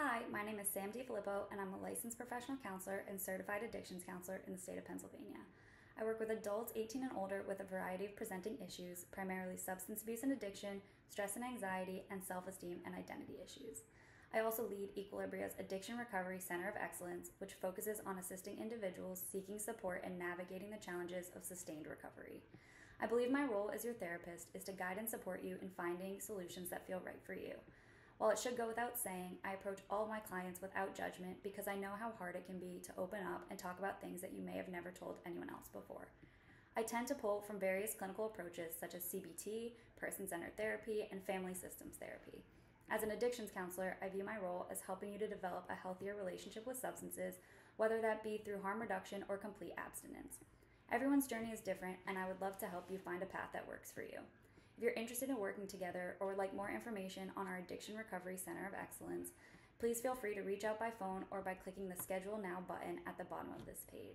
Hi, my name is Sam DeFilippo, and I'm a licensed professional counselor and certified addictions counselor in the state of Pennsylvania. I work with adults 18 and older with a variety of presenting issues, primarily substance abuse and addiction, stress and anxiety, and self esteem and identity issues. I also lead Equilibria's Addiction Recovery Center of Excellence, which focuses on assisting individuals seeking support and navigating the challenges of sustained recovery. I believe my role as your therapist is to guide and support you in finding solutions that feel right for you. While it should go without saying, I approach all my clients without judgment because I know how hard it can be to open up and talk about things that you may have never told anyone else before. I tend to pull from various clinical approaches such as CBT, person centered therapy, and family systems therapy. As an addictions counselor, I view my role as helping you to develop a healthier relationship with substances, whether that be through harm reduction or complete abstinence. Everyone's journey is different, and I would love to help you find a path that works for you. If you're interested in working together or would like more information on our Addiction Recovery Center of Excellence, please feel free to reach out by phone or by clicking the Schedule Now button at the bottom of this page.